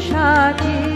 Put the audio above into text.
সাথী